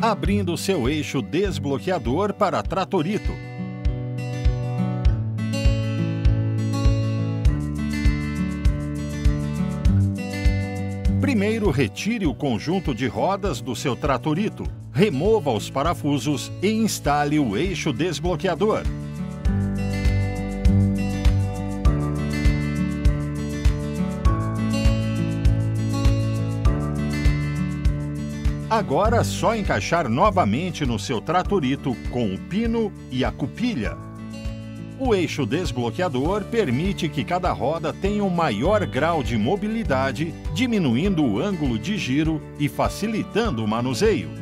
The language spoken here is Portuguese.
abrindo seu eixo desbloqueador para tratorito. Primeiro, retire o conjunto de rodas do seu tratorito, remova os parafusos e instale o eixo desbloqueador. Agora é só encaixar novamente no seu tratorito com o pino e a cupilha. O eixo desbloqueador permite que cada roda tenha um maior grau de mobilidade, diminuindo o ângulo de giro e facilitando o manuseio.